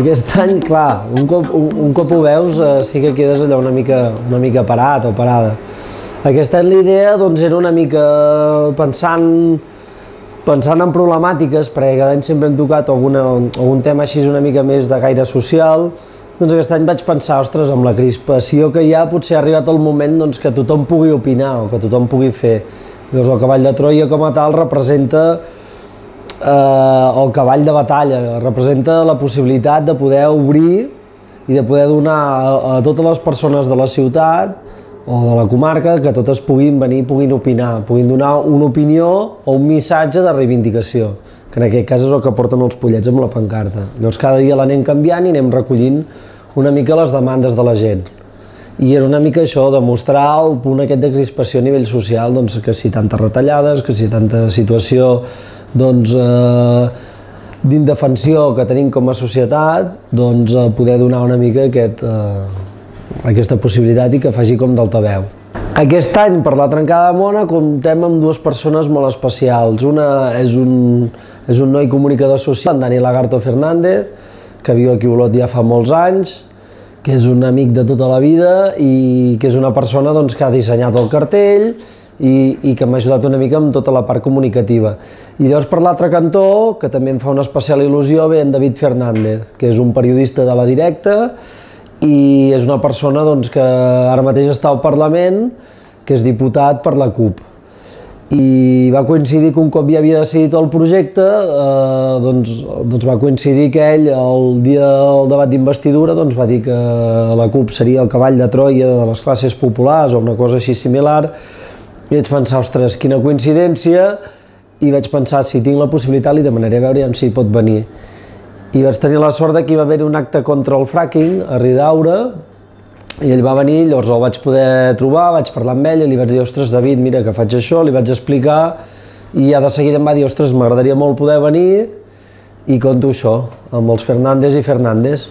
Aquest any, clar, un cop, un, un cop ho veus eh, sí que quedes allò una mica, una mica parat o parada. Aquest any l'idea doncs, era una mica pensant, pensant en problemàtiques, perquè cada any sempre hem tocat alguna, algun tema així una mica més de gaire social, doncs aquest any vaig pensar, ostres, amb la crispació que hi ha potser ha arribat el moment doncs, que tothom pugui opinar o que tothom pugui fer. Llavors el cavall de Troia com a tal representa eh, el cavall de batalla, representa la possibilitat de poder obrir i de poder donar a, a totes les persones de la ciutat o de la comarca que totes puguin venir, puguin opinar, puguin donar una opinió o un missatge de reivindicació, que en aquest cas és el que porten els pollets amb la pancarta. Llavors cada dia l'anem canviant i anem recollint una mica les demandes de la gent. I era una mica això, demostrar el punt aquest de crispació a nivell social, doncs que si tantes retallades, que si tanta situació doncs, eh, d'indefensió que tenim com a societat, doncs eh, poder donar una mica aquest, eh, aquesta possibilitat i que faci com d'altaveu. Aquest any, per la trencada de Mona, comptem amb dues persones molt especials. Una és un, és un noi comunicador social, en Dani Lagarto Fernández, que viu aquí a Olot ja fa molts anys, que és un amic de tota la vida i que és una persona doncs, que ha dissenyat el cartell i, i que m'ha ajudat una mica amb tota la part comunicativa. I llavors per l'altre cantó, que també em fa una especial il·lusió, ve en David Fernández, que és un periodista de la directa i és una persona doncs, que ara mateix està al Parlament, que és diputat per la CUP. I va coincidir que un cop ja havia decidit el projecte, eh, doncs, doncs va coincidir que ell, el dia del debat d'investidura, doncs va dir que la CUP seria el cavall de Troia de les classes populars o una cosa així similar, i vaig pensar, ostres, quina coincidència, i vaig pensar, si tinc la possibilitat li demanaré a veure si pot venir. I vaig tenir la sort que hi va haver un acte contra el fracking a Ridaura, i ell va venir, llavors el vaig poder trobar, vaig parlar amb ell i li vaig dir, ostres, David, mira que faig això, li vaig explicar, i ja de seguida em va dir, ostres, m'agradaria molt poder venir, i conto això, amb els Fernández i Fernández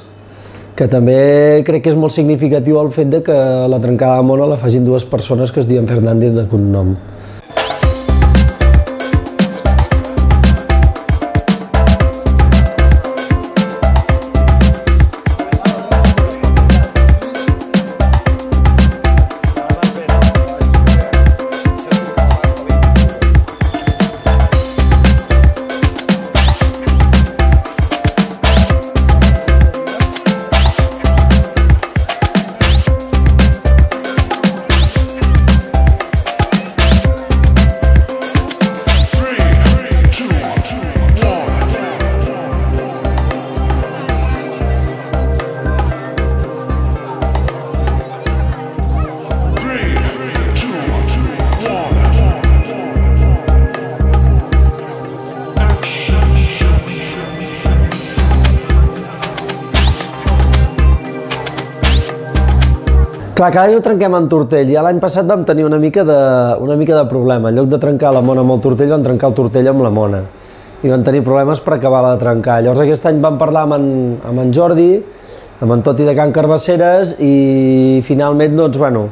que també crec que és molt significatiu el fet de que la trencada de mona la facin dues persones que es diuen Fernández de cognom. Clar, cada any ho trenquem en tortell. Ja l'any passat vam tenir una mica, de, una mica de problema. En lloc de trencar la mona amb el tortell, vam trencar el tortell amb la mona. I vam tenir problemes per acabar-la de trencar. Llavors aquest any vam parlar amb en, amb en Jordi, amb en Toti de Can Carbasseres, i finalment, doncs, bueno,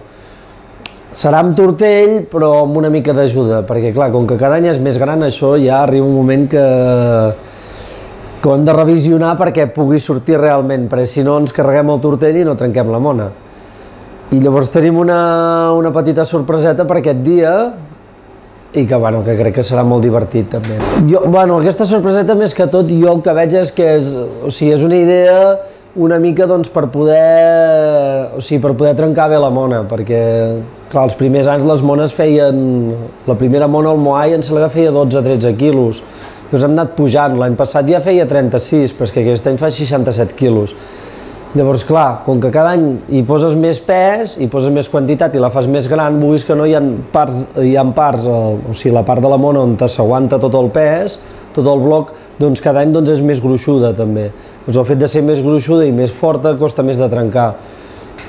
serà amb tortell, però amb una mica d'ajuda, perquè clar, com que cada any és més gran, això ja arriba un moment que, que ho hem de revisionar perquè pugui sortir realment, perquè si no ens carreguem el tortell i no trenquem la mona. I llavors tenim una, una petita sorpreseta per aquest dia i que, bueno, que crec que serà molt divertit també. Jo, bueno, aquesta sorpreseta més que tot jo el que veig és que és, o sigui, és una idea una mica doncs, per poder o sigui, per poder trencar bé la mona, perquè clar, els primers anys les mones feien, la primera mona al Moai em sembla feia 12-13 quilos, doncs hem anat pujant, l'any passat ja feia 36, però és que aquest any fa 67 quilos. Llavors, clar, com que cada any hi poses més pes, hi poses més quantitat i la fas més gran, vulguis que no hi ha parts, hi ha parts o sigui, la part de la mona on s'aguanta tot el pes, tot el bloc, doncs cada any doncs, és més gruixuda també. Doncs el fet de ser més gruixuda i més forta costa més de trencar.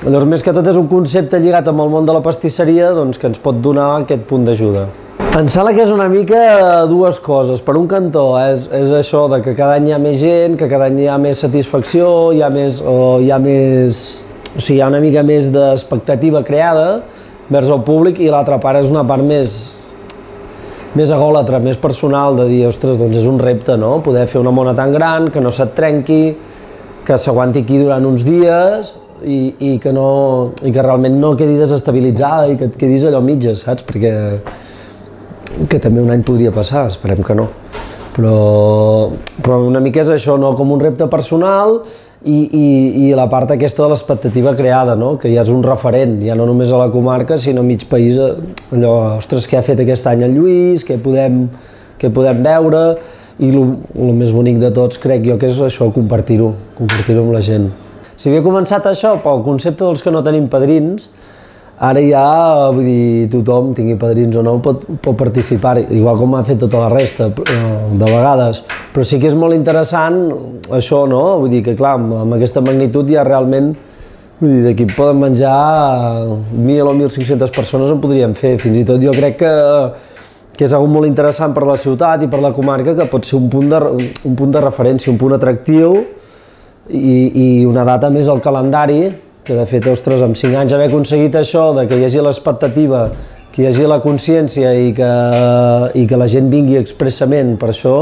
Llavors, més que tot és un concepte lligat amb el món de la pastisseria doncs, que ens pot donar aquest punt d'ajuda. Em sembla que és una mica dues coses. Per un cantó és, és això de que cada any hi ha més gent, que cada any hi ha més satisfacció, hi ha més, o hi ha més, o sigui, hi ha una mica més d'expectativa creada vers el públic i l'altra part és una part més, més agòlatra, més personal, de dir, ostres, doncs és un repte, no? Poder fer una mona tan gran, que no se't trenqui, que s'aguanti aquí durant uns dies i, i, que no, i que realment no quedi desestabilitzada i que et quedis allò mitges, saps? Perquè que també un any podria passar, esperem que no. Però, però una mica és això, no? com un repte personal i, i, i la part aquesta de l'expectativa creada, no? que ja és un referent, ja no només a la comarca, sinó a mig país, eh, allò, ostres, què ha fet aquest any el Lluís, què podem, què podem veure, i el més bonic de tots crec jo que és això, compartir-ho, compartir-ho amb la gent. Si havia començat això pel concepte dels que no tenim padrins, ara ja, vull dir, tothom, tingui padrins o no, pot, pot participar, igual com ha fet tota la resta, eh, de vegades. Però sí que és molt interessant això, no? Vull dir que, clar, amb, amb aquesta magnitud ja realment, vull dir, d'aquí poden menjar 1.000 o 1.500 persones en podríem fer. Fins i tot jo crec que que és algo molt interessant per la ciutat i per la comarca, que pot ser un punt de, un punt de referència, un punt atractiu i, i una data més al calendari, que de fet, ostres, amb 5 anys haver aconseguit això, de que hi hagi l'expectativa, que hi hagi la consciència i que, i que la gent vingui expressament per això,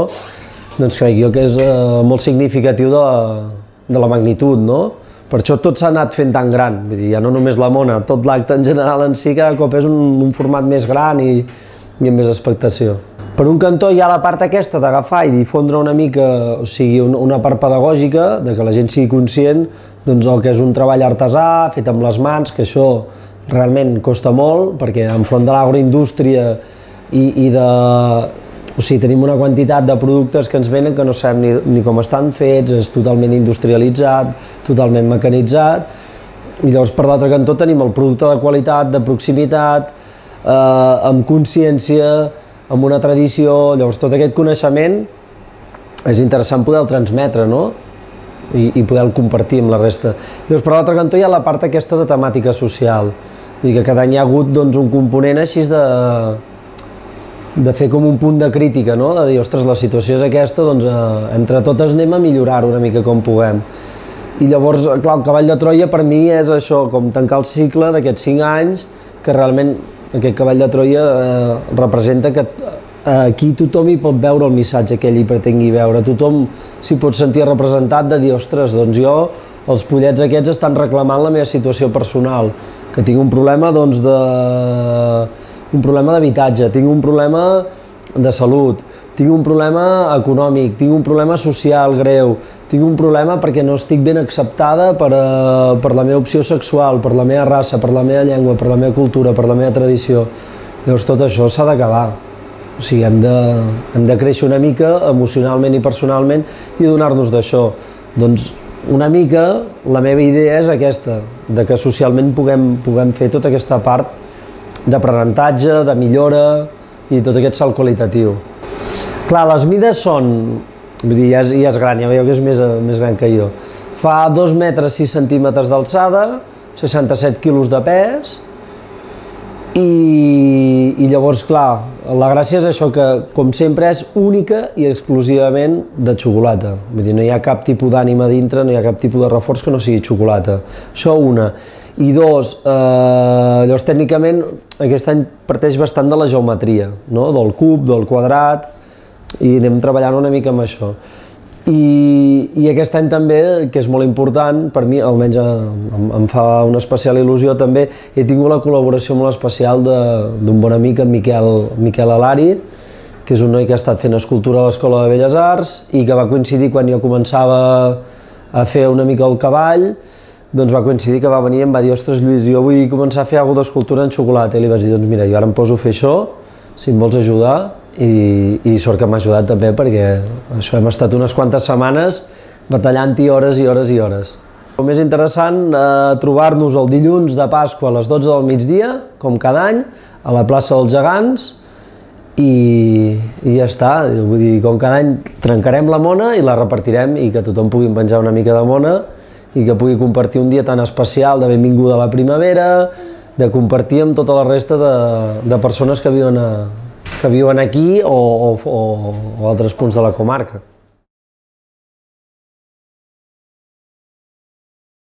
doncs crec jo que és eh, molt significatiu de la, de la magnitud, no? Per això tot s'ha anat fent tan gran, vull dir, ja no només la mona, tot l'acte en general en si cada cop és un, un format més gran i, i amb més expectació. Per un cantó hi ha la part aquesta d'agafar i difondre una mica, o sigui, una part pedagògica, de que la gent sigui conscient doncs el que és un treball artesà, fet amb les mans, que això realment costa molt, perquè enfront de l'agroindústria i, i de... O sigui, tenim una quantitat de productes que ens venen que no sabem ni, ni com estan fets, és totalment industrialitzat, totalment mecanitzat, i llavors per l'altre cantó tenim el producte de qualitat, de proximitat, eh, amb consciència, amb una tradició, llavors tot aquest coneixement és interessant poder-lo transmetre, no? I, i poder-lo compartir amb la resta. Llavors, per l'altre cantó hi ha la part aquesta de temàtica social, i que cada any hi ha hagut doncs, un component així de, de fer com un punt de crítica, no? de dir, ostres, la situació és aquesta, doncs eh, entre totes anem a millorar-ho una mica com puguem. I llavors, clar, el cavall de Troia per mi és això, com tancar el cicle d'aquests cinc anys, que realment aquest cavall de Troia eh, representa que eh, aquí tothom hi pot veure el missatge que ell hi pretengui veure, tothom s'hi pot sentir representat de dir, ostres, doncs jo, els pollets aquests estan reclamant la meva situació personal, que tinc un problema doncs de... un problema d'habitatge, tinc un problema de salut, tinc un problema econòmic, tinc un problema social greu, tinc un problema perquè no estic ben acceptada per, uh, per la meva opció sexual, per la meva raça, per la meva llengua, per la meva cultura, per la meva tradició. Llavors tot això s'ha d'acabar. O sigui, hem de, hem de créixer una mica emocionalment i personalment i donar-nos d'això. Doncs una mica la meva idea és aquesta, de que socialment puguem, puguem fer tota aquesta part d'aprenentatge, de millora i tot aquest salt qualitatiu. Clar, les mides són Vull dir, ja és, ja és gran, ja veieu que és més, més gran que jo. Fa 2 metres 6 centímetres d'alçada, 67 quilos de pes, i, i llavors, clar, la gràcia és això que, com sempre, és única i exclusivament de xocolata. Vull dir, no hi ha cap tipus d'ànima dintre, no hi ha cap tipus de reforç que no sigui xocolata. Això una. I dos, eh, llavors tècnicament aquest any parteix bastant de la geometria, no? del cub, del quadrat, i anem treballant una mica amb això. I, I aquest any també, que és molt important, per mi almenys em, em fa una especial il·lusió també, he tingut la col·laboració molt especial d'un bon amic, en Miquel, Miquel Alari, que és un noi que ha estat fent escultura a l'Escola de Belles Arts i que va coincidir quan jo començava a fer una mica el cavall, doncs va coincidir que va venir i em va dir ostres Lluís, jo vull començar a fer alguna d'escultura en xocolata. I li vaig dir, doncs mira, jo ara em poso a fer això, si em vols ajudar, i, i sort que m'ha ajudat també perquè això hem estat unes quantes setmanes batallant-hi hores i hores i hores. El més interessant, eh, trobar-nos el dilluns de Pasqua a les 12 del migdia, com cada any, a la plaça dels Gegants, i, i ja està, vull dir, com cada any trencarem la mona i la repartirem i que tothom pugui penjar una mica de mona i que pugui compartir un dia tan especial de benvinguda a la primavera, de compartir amb tota la resta de, de persones que viuen a, que viuen aquí o, o, o altres punts de la comarca.